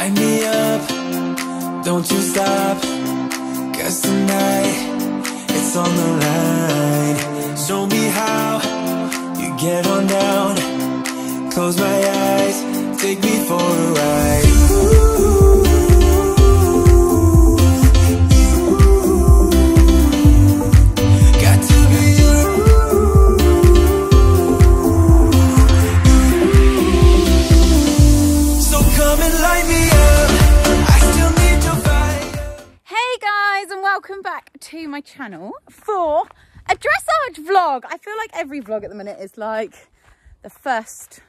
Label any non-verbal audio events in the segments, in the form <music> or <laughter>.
Light me up, don't you stop. Cause tonight, it's on the line. Show me how you get on down. Close my eyes, take me for a ride. My channel for a dressage vlog. I feel like every vlog at the minute is like the first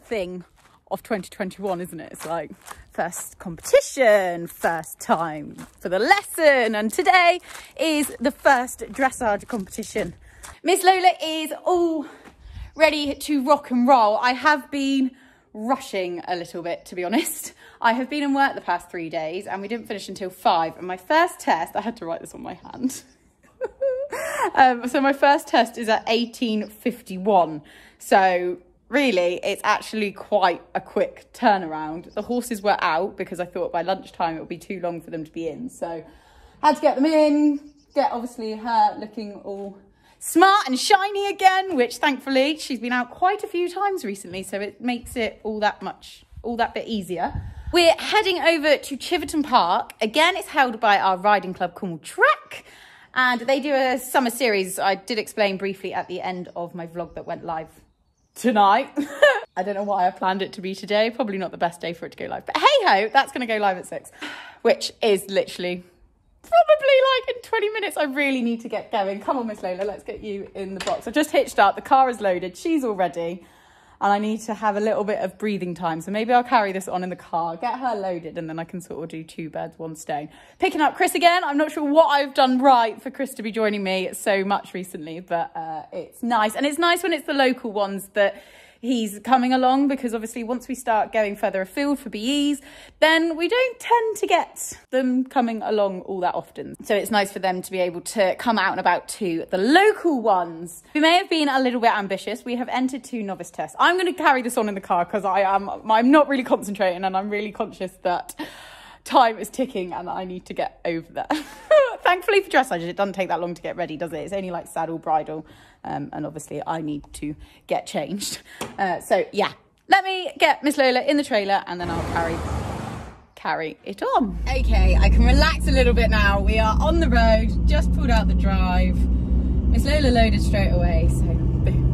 thing of 2021, isn't it? It's like first competition, first time for the lesson, and today is the first dressage competition. Miss Lola is all ready to rock and roll. I have been rushing a little bit, to be honest. I have been in work the past three days and we didn't finish until five. And my first test, I had to write this on my hand. <laughs> um, so my first test is at 1851. So really, it's actually quite a quick turnaround. The horses were out because I thought by lunchtime it would be too long for them to be in. So I had to get them in, get obviously her looking all smart and shiny again, which thankfully she's been out quite a few times recently, so it makes it all that much, all that bit easier. We're heading over to Chyverton Park. Again, it's held by our riding club Cornwall Trec, and they do a summer series. I did explain briefly at the end of my vlog that went live tonight. <laughs> I don't know why I planned it to be today. Probably not the best day for it to go live, but hey ho, that's going to go live at six, which is literally probably like in 20 minutes I really need to get going. Come on, Miss Lola, let's get you in the box. I've just hitched up, the car is loaded, she's all ready, and I need to have a little bit of breathing time. So maybe I'll carry this on in the car, get her loaded, and then I can sort of do two birds, one stone. Picking up Chris again. I'm not sure what I've done right for Chris to be joining me so much recently, but uh, it's nice. And it's nice when it's the local ones that he's coming along because obviously once we start going further afield for BEs, then we don't tend to get them coming along all that often. So it's nice for them to be able to come out and about to the local ones. We may have been a little bit ambitious. We have entered two novice tests. I'm going to carry this on in the car because I am I'm not really concentrating and I'm really conscious that time is ticking and I need to get over there. <laughs> Thankfully for dressage, it doesn't take that long to get ready, does it? It's only like saddle, bridle, um, and obviously I need to get changed. <laughs> Uh, so yeah, let me get Miss Lola in the trailer and then I'll carry carry it on. Okay, I can relax a little bit now. We are on the road, just pulled out the drive. Miss Lola loaded straight away, so boom.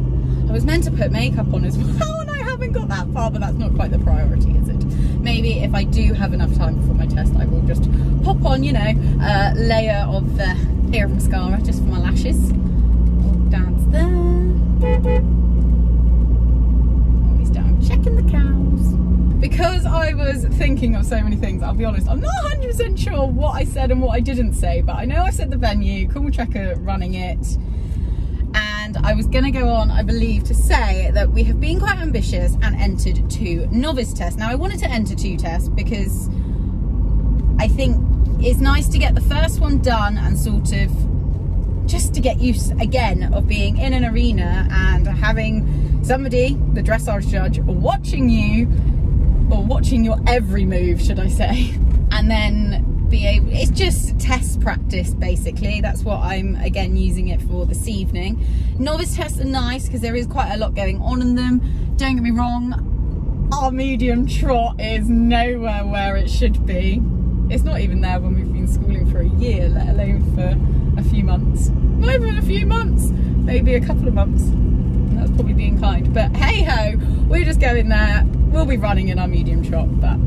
I was meant to put makeup on as <laughs> well and I haven't got that far, but that's not quite the priority, is it? Maybe if I do have enough time before my test, I will just pop on, you know, a layer of uh, hair mascara just for my lashes. Down there. Always down, checking the cows. Because I was thinking of so many things, I'll be honest, I'm not 100% sure what I said and what I didn't say, but I know I said the venue, Cornwall Tracker running it, and I was going to go on, I believe, to say that we have been quite ambitious and entered two novice tests. Now, I wanted to enter two tests because I think it's nice to get the first one done and sort of just to get used again of being in an arena and having somebody, the dressage judge, watching you or watching your every move, should I say, <laughs> and then be able it's just test practice basically. That's what i'm again using it for this evening. Novice tests are nice because there is quite a lot going on in them. Don't get me wrong our medium trot is nowhere where it should be. It's not even there when we've been schooling for a year let alone for a few months. Not even a few months maybe a couple of months. That's probably being kind. But hey ho we're just going there we'll be running in our medium trot but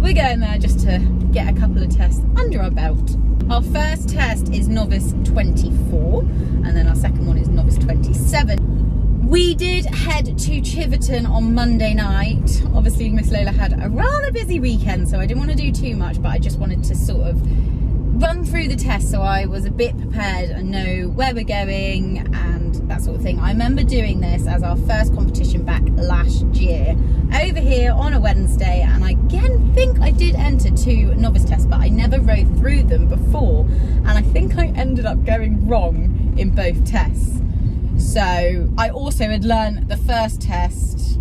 we're going there just to get a couple of tests under our belt our first test is novice 24 and then our second one is novice 27 we did head to Chyverton on Monday night. Obviously, Miss Lola had a rather busy weekend, so I didn't want to do too much, but I just wanted to sort of run through the test so I was a bit prepared and know where we're going and that sort of thing. I remember doing this as our first competition back last year over here on a Wednesday and I again think I did enter two novice tests but I never rode through them before and I think I ended up going wrong in both tests. So I also had learned the first test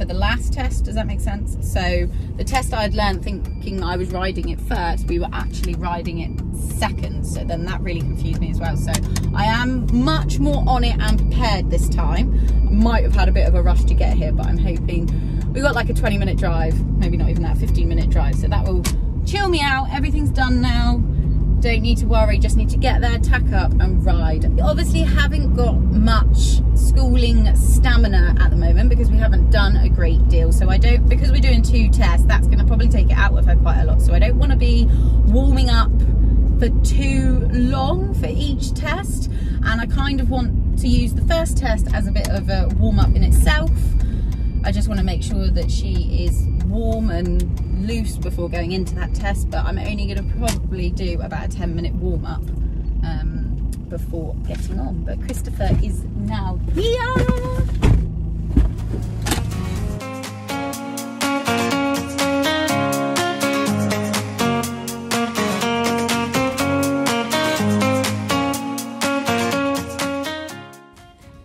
for the last test. Does that make sense? So the test I had learned thinking I was riding it first, we were actually riding it second. So then that really confused me as well. So I am much more on it and prepared this time. I might have had a bit of a rush to get here, but I'm hoping we got like a 20 minute drive, maybe not even that, 15 minute drive. So that will chill me out. Everything's done now don't need to worry just need to get there tack up and ride. Obviously haven't got much schooling stamina at the moment because we haven't done a great deal. So I don't because we're doing two tests that's going to probably take it out of her quite a lot. So I don't want to be warming up for too long for each test. And I kind of want to use the first test as a bit of a warm up in itself. I just want to make sure that she is warm and loose before going into that test but I'm only going to probably do about a 10 minute warm up um, before getting on. But Christopher is now here!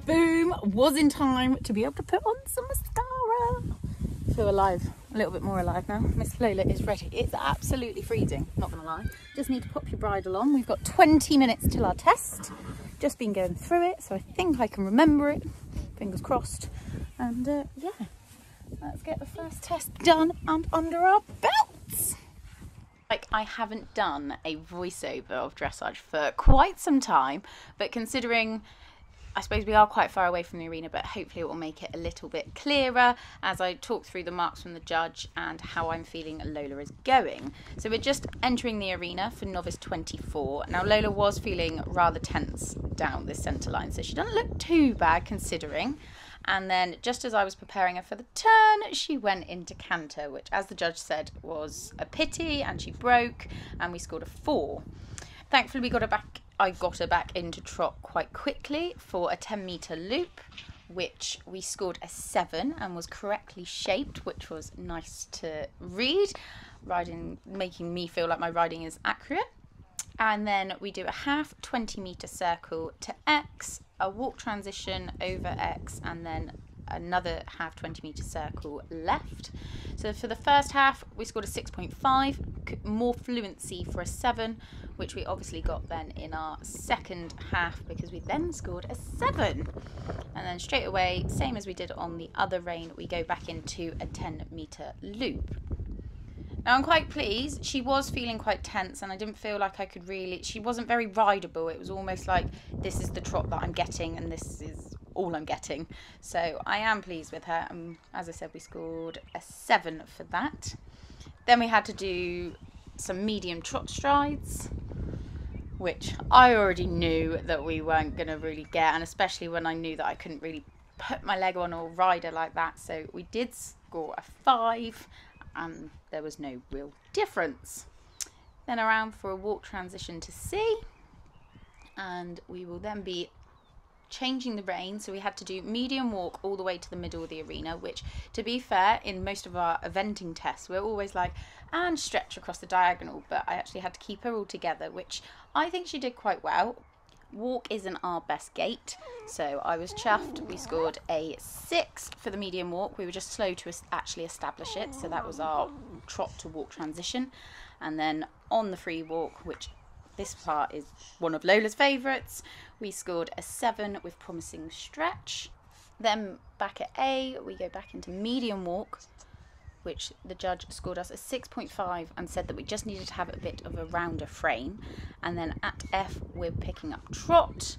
Boom, was in time to be able to put on some mascara feel alive, a little bit more alive now. Miss Lola is ready. It's absolutely freezing, not gonna lie. Just need to pop your bridle on. We've got 20 minutes till our test. Just been going through it, so I think I can remember it. Fingers crossed. And uh, yeah, let's get the first test done and under our belts. Like I haven't done a voiceover of dressage for quite some time, but considering I suppose we are quite far away from the arena, but hopefully it will make it a little bit clearer as I talk through the marks from the judge and how I'm feeling Lola is going. So we're just entering the arena for novice 24. Now Lola was feeling rather tense down this centre line, so she doesn't look too bad considering. And then just as I was preparing her for the turn, she went into canter, which as the judge said was a pity and she broke and we scored a four. Thankfully we got her back I got her back into trot quite quickly for a 10 metre loop, which we scored a 7 and was correctly shaped, which was nice to read, riding, making me feel like my riding is accurate. And then we do a half 20 metre circle to X, a walk transition over X, and then another half 20 metre circle left. So for the first half, we scored a 6.5, more fluency for a 7, which we obviously got then in our second half because we then scored a 7. And then straight away, same as we did on the other rein, we go back into a 10 metre loop. Now I'm quite pleased. She was feeling quite tense and I didn't feel like I could really... She wasn't very rideable. It was almost like this is the trot that I'm getting and this is all I'm getting. So I am pleased with her. And as I said, we scored a 7 for that. Then we had to do some medium trot strides, which I already knew that we weren't going to really get. And especially when I knew that I couldn't really put my leg on or rider like that. So we did score a 5 and there was no real difference. Then around for a walk transition to C and we will then be changing the rein, so we had to do medium walk all the way to the middle of the arena, which, to be fair, in most of our eventing tests, we're always like, and stretch across the diagonal, but I actually had to keep her all together, which I think she did quite well. Walk isn't our best gait, so I was chuffed. We scored a six for the medium walk. We were just slow to actually establish it, so that was our trot to walk transition. And then on the free walk, which this part is one of Lola's favourites. We scored a 7 with Promising Stretch. Then back at A, we go back into Medium Walk, which the judge scored us a 6.5 and said that we just needed to have a bit of a rounder frame. And then at F, we're picking up Trot.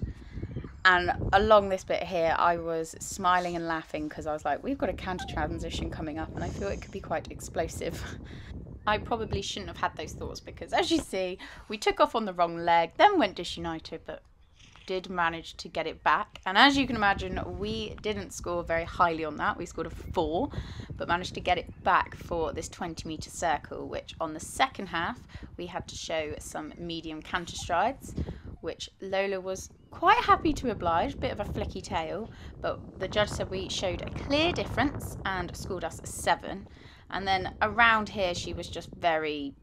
And along this bit here, I was smiling and laughing because I was like, we've got a canter transition coming up and I feel it could be quite explosive. <laughs> I probably shouldn't have had those thoughts because, as you see, we took off on the wrong leg, then went disunited, but did manage to get it back. And as you can imagine, we didn't score very highly on that. We scored a four, but managed to get it back for this 20 metre circle, which on the second half, we had to show some medium canter strides, which Lola was quite happy to oblige, bit of a flicky tail, but the judge said we showed a clear difference and scored us a seven. And then around here, she was just very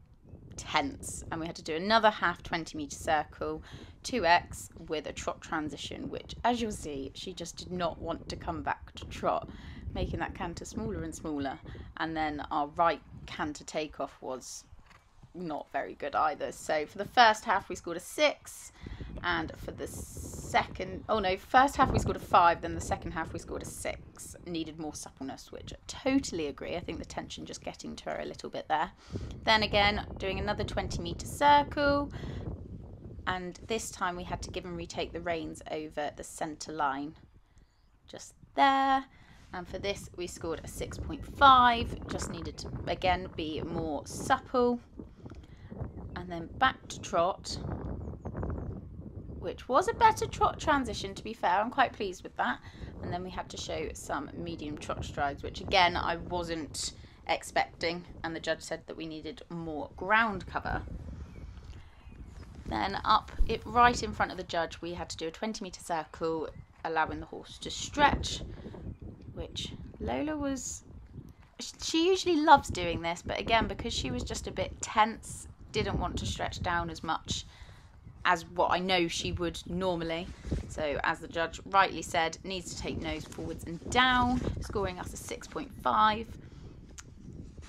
tense. And we had to do another half 20 meter circle, to X with a trot transition, which as you'll see, she just did not want to come back to trot. making that canter smaller and smaller. And then our right canter takeoff was not very good either. So for the first half, we scored a six, and for the second, oh no, first half we scored a five, then the second half we scored a six. Needed more suppleness, which I totally agree. I think the tension just getting to her a little bit there. Then again, doing another 20 meter circle, and this time we had to give and retake the reins over the centre line, just there. And for this, we scored a 6.5. Just needed to, again, be more supple and then back to trot which was a better trot transition to be fair. I'm quite pleased with that. And then we had to show some medium trot strides which again I wasn't expecting. And the judge said that we needed more ground cover. Then up it right in front of the judge we had to do a 20 meter circle allowing the horse to stretch which Lola was she usually loves doing this but again because she was just a bit tense didn't want to stretch down as much as what I know she would normally. So, as the judge rightly said, needs to take nose forwards and down, scoring us a 6.5.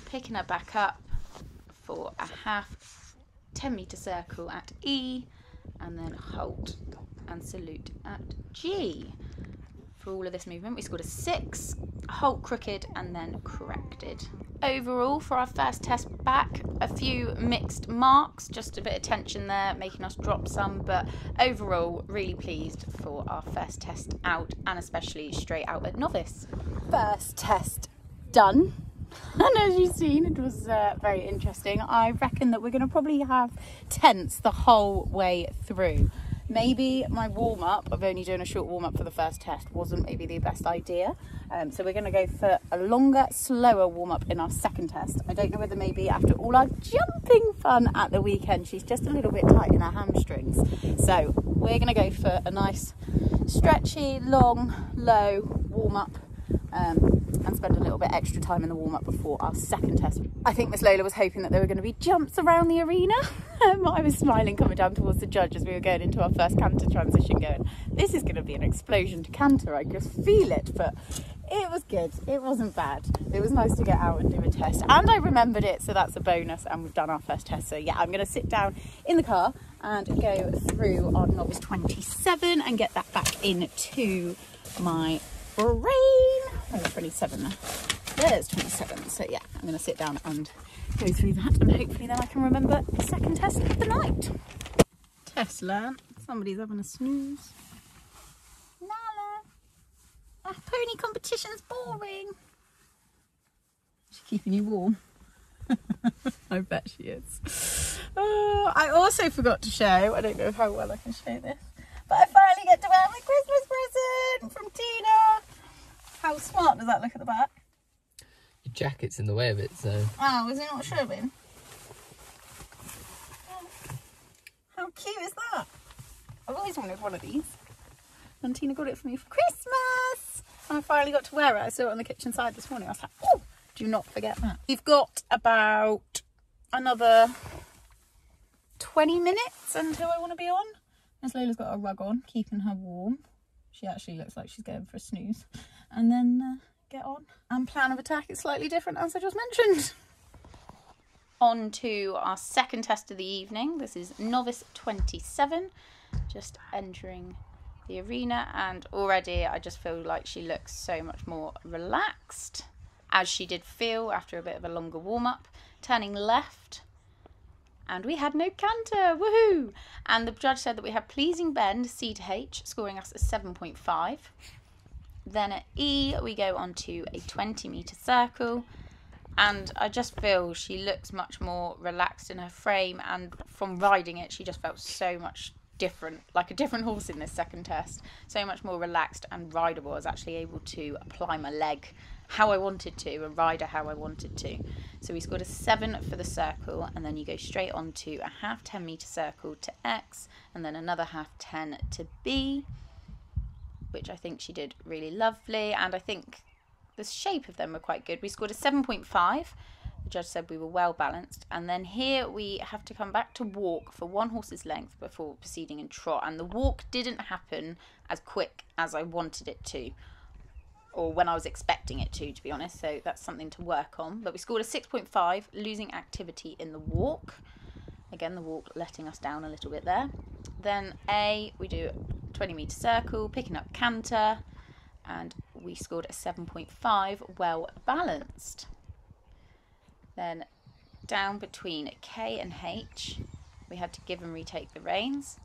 Picking her back up for a half 10 metre circle at E, and then halt and salute at G. For all of this movement, we scored a 6, halt crooked, and then corrected overall for our first test back. A few mixed marks just a bit of tension there making us drop some but overall really pleased for our first test out and especially straight out at novice. First test done. <laughs> And as you've seen it was uh, very interesting. I reckon that we're going to probably have tents the whole way through maybe my warm up of only doing a short warm up for the first test wasn't maybe the best idea. Um, so we're going to go for a longer, slower warm up in our second test. I don't know whether maybe after all our jumping fun at the weekend, she's just a little bit tight in her hamstrings. So we're going to go for a nice, stretchy, long, low warm up. Um, and spend a little bit extra time in the warm up before our second test. I think Miss Lola was hoping that there were going to be jumps around the arena. <laughs> Um, I was smiling coming down towards the judge as we were going into our first canter transition, going, This is going to be an explosion to canter. I could feel it, but it was good. It wasn't bad. It was nice to get out and do a test. And I remembered it, so that's a bonus. And we've done our first test. So, yeah, I'm going to sit down in the car and go through our novice 27 and get that back into my brain. Oh, 27 there. There's 27. So yeah, I'm going to sit down and go through that and hopefully then I can remember the second test of the night. Tesla, somebody's having a snooze. Nala, pony competition's boring. She's keeping you warm. <laughs> I bet she is. Oh, I also forgot to show, I don't know how well I can show this, but I finally get to wear my Christmas present from Tina. How smart does that look at the back? Jacket's in the way of it, so. Oh, is it not showing? How cute is that? I've always wanted one of these. And Tina got it for me for Christmas. And I finally got to wear it. I saw it on the kitchen side this morning. I was like, oh, do not forget that. We've got about another 20 minutes until I want to be on. As Lola's got a rug on, keeping her warm. She actually looks like she's going for a snooze. And then uh, get on. And plan of attack is slightly different as I just mentioned. On to our second test of the evening. This is Novice 27. Just entering the arena and already I just feel like she looks so much more relaxed as she did feel after a bit of a longer warm up. Turning left and we had no canter, woohoo! And the judge said that we had pleasing bend, C to H, scoring us a 7.5. Then at E, we go on to a 20 metre circle. And I just feel she looks much more relaxed in her frame. And from riding it, she just felt so much different, like a different horse in this second test. So much more relaxed and rideable. I was actually able to apply my leg how I wanted to and ride her how I wanted to. So we scored a 7 for the circle and then you go straight on to a half 10 metre circle to X and then another half 10 to B, which I think she did really lovely and I think the shape of them were quite good. We scored a 7.5. The judge said we were well balanced. And then here we have to come back to walk for one horse's length before proceeding in trot. And the walk didn't happen as quick as I wanted it to or when I was expecting it to, to be honest. So that's something to work on. But we scored a 6.5, losing activity in the walk. Again, the walk letting us down a little bit there. Then A, we do 20 metre circle, picking up canter, and we scored a 7.5, well balanced. Then down between K and H, we had to give and retake the reins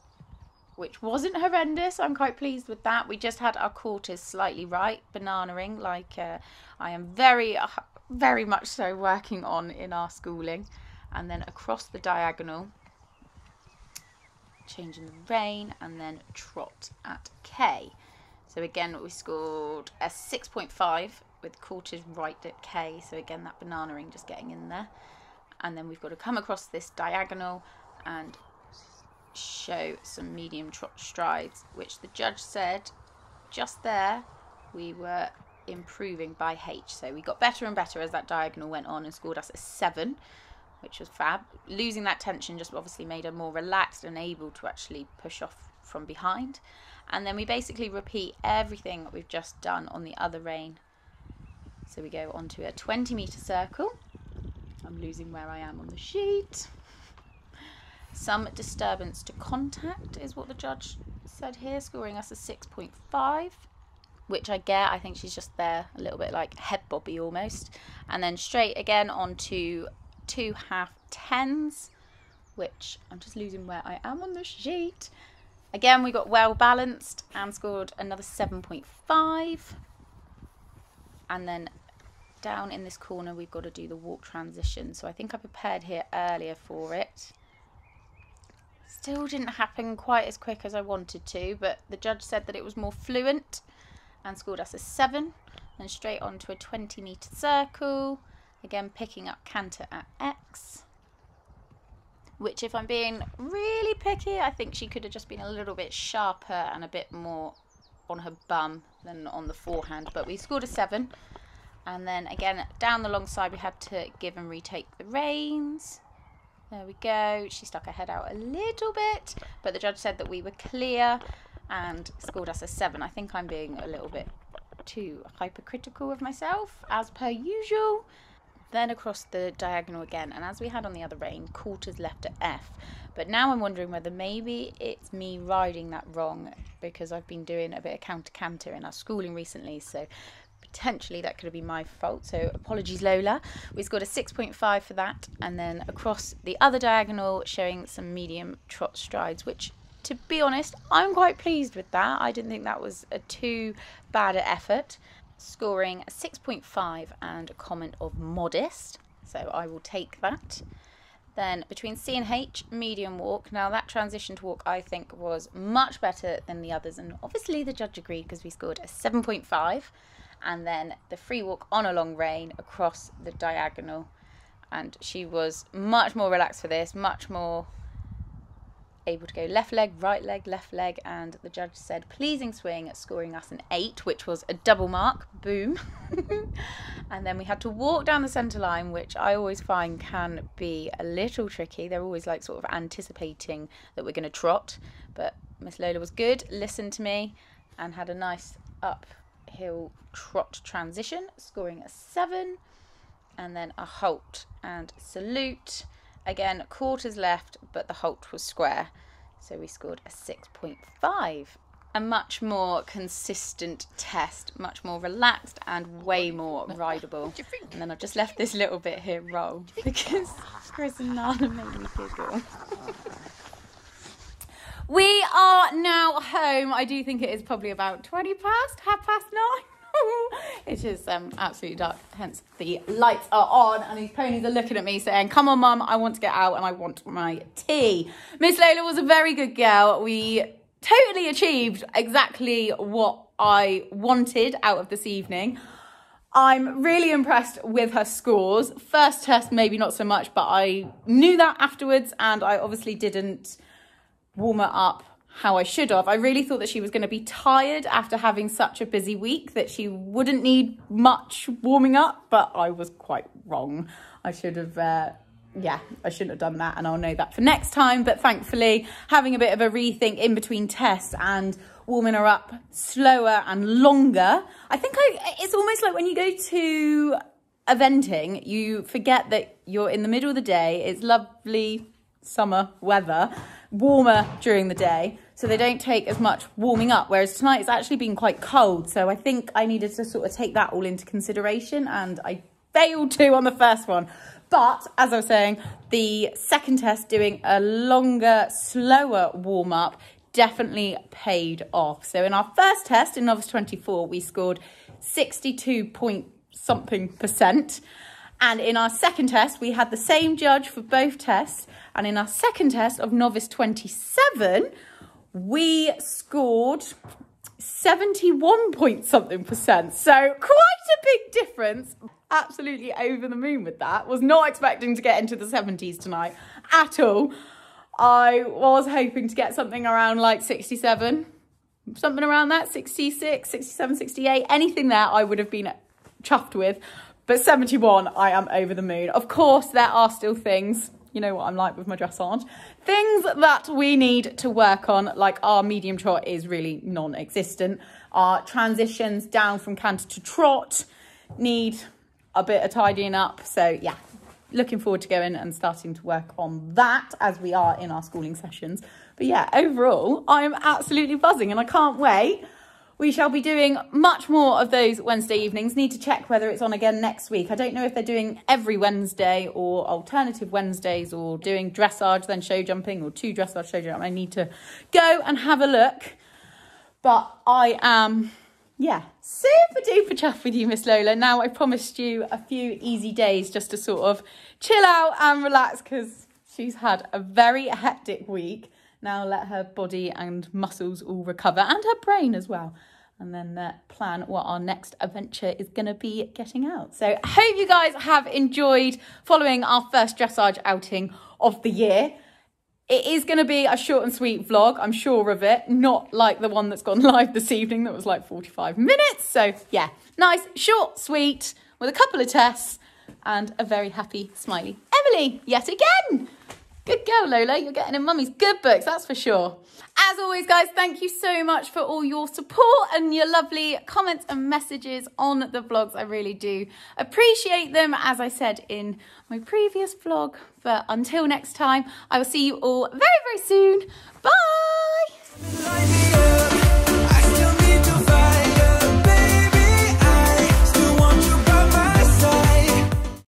which wasn't horrendous. I'm quite pleased with that. We just had our quarters slightly right, bananaing, like uh, I am very, uh, very much so working on in our schooling. And then across the diagonal, changing the rein, and then trot at K. So again, we scored a 6.5 with quarters right at K. So again, that banana ring just getting in there. And then we've got to come across this diagonal and show some medium trot strides, which the judge said just there we were improving by H. So we got better and better as that diagonal went on and scored us a seven, which was fab. Losing that tension just obviously made her more relaxed and able to actually push off from behind. And then we basically repeat everything that we've just done on the other rein. So we go onto a 20 metre circle. I'm losing where I am on the sheet. Some disturbance to contact is what the judge said here, scoring us a 6.5, which I get. I think she's just there a little bit like head bobby almost. And then straight again onto two half tens, which I'm just losing where I am on the sheet. Again, we got well balanced and scored another 7.5. And then down in this corner, we've got to do the walk transition. So I think I prepared here earlier for it. Still didn't happen quite as quick as I wanted to, but the judge said that it was more fluent and scored us a 7. Then straight on to a 20 metre circle, again picking up canter at X. Which, if I'm being really picky, I think she could have just been a little bit sharper and a bit more on her bum than on the forehand. But we scored a 7. And then again, down the long side, we had to give and retake the reins. There we go. She stuck her head out a little bit, but the judge said that we were clear and scored us a seven. I think I'm being a little bit too hypercritical of myself, as per usual. Then across the diagonal again, and as we had on the other rein, quarters left at F. But now I'm wondering whether maybe it's me riding that wrong because I've been doing a bit of counter canter in our schooling recently. So potentially that could have been my fault. So apologies, Lola. We scored a 6.5 for that. And then across the other diagonal, showing some medium trot strides, which to be honest, I'm quite pleased with that. I didn't think that was a too bad effort. Scoring a 6.5 and a comment of modest. So I will take that. Then between C and H, medium walk. Now that transition to walk I think was much better than the others and obviously the judge agreed because we scored a 7.5 and then the free walk on a long rein across the diagonal. And she was much more relaxed for this, much more able to go left leg, right leg, left leg, and the judge said pleasing swing, scoring us an eight, which was a double mark. Boom. <laughs> and then we had to walk down the centre line, which I always find can be a little tricky. They're always like sort of anticipating that we're going to trot, but Miss Lola was good, listened to me, and had a nice uphill trot transition, scoring a 7, and then a halt and salute. Again, quarters left, but the halt was square, so we scored a 6.5. A much more consistent test, much more relaxed and way more rideable. And then I've just left this little bit here roll because Chris and Nana made me giggle. We are now home. I do think it is probably about 20 past, half past nine. <laughs> it is um, absolutely dark, hence the lights are on and these ponies are looking at me saying, come on mum, I want to get out and I want my tea. Miss Lola was a very good girl. We totally achieved exactly what I wanted out of this evening. I'm really impressed with her scores. First test, maybe not so much, but I knew that afterwards and I obviously didn't warm her up how I should have. I really thought that she was going to be tired after having such a busy week that she wouldn't need much warming up, but I was quite wrong. I should have, uh, yeah, I shouldn't have done that, and I'll know that for next time. But thankfully, having a bit of a rethink in between tests and warming her up slower and longer. I think I, it's almost like when you go to eventing, you forget that you're in the middle of the day. It's lovely summer weather, warmer during the day. So they don't take as much warming up. Whereas tonight it's actually been quite cold. So I think I needed to sort of take that all into consideration and I failed to on the first one. But as I was saying, the second test doing a longer, slower warm up definitely paid off. So in our first test in Novice 24, we scored 62 point something percent. And in our second test, we had the same judge for both tests. And in our second test of Novice 27, we scored 71 point something percent. So quite a big difference. Absolutely over the moon with that. Was not expecting to get into the 70s tonight at all. I was hoping to get something around like 67, something around that, 66, 67, 68, anything there I would have been chuffed with. But 71, I am over the moon. Of course, there are still things, you know what I'm like with my dressage, things that we need to work on, like our medium trot is really non-existent. Our transitions down from canter to trot need a bit of tidying up. So yeah, looking forward to going and starting to work on that as we are in our schooling sessions. But yeah, overall, I'm absolutely buzzing and I can't wait. We shall be doing much more of those Wednesday evenings. Need to check whether it's on again next week. I don't know if they're doing every Wednesday or alternative Wednesdays or doing dressage, then show jumping or two dressage, show jumping. I need to go and have a look. But I am yeah, super duper chuffed with you, Miss Lola. Now I promised you a few easy days just to sort of chill out and relax because she's had a very hectic week. Now let her body and muscles all recover and her brain as well. And then plan what our next adventure is going to be getting out. So I hope you guys have enjoyed following our first dressage outing of the year. It is going to be a short and sweet vlog, I'm sure of it. Not like the one that's gone <laughs> live this evening that was like 45 minutes. So yeah, nice, short, sweet, with a couple of tests and a very happy, smiley Emily yet again. Good girl, Lola. You're getting in mummy's good books, that's for sure. As always, guys, thank you so much for all your support and your lovely comments and messages on the vlogs. I really do appreciate them, as I said in my previous vlog. But until next time, I will see you all very, very soon. Bye!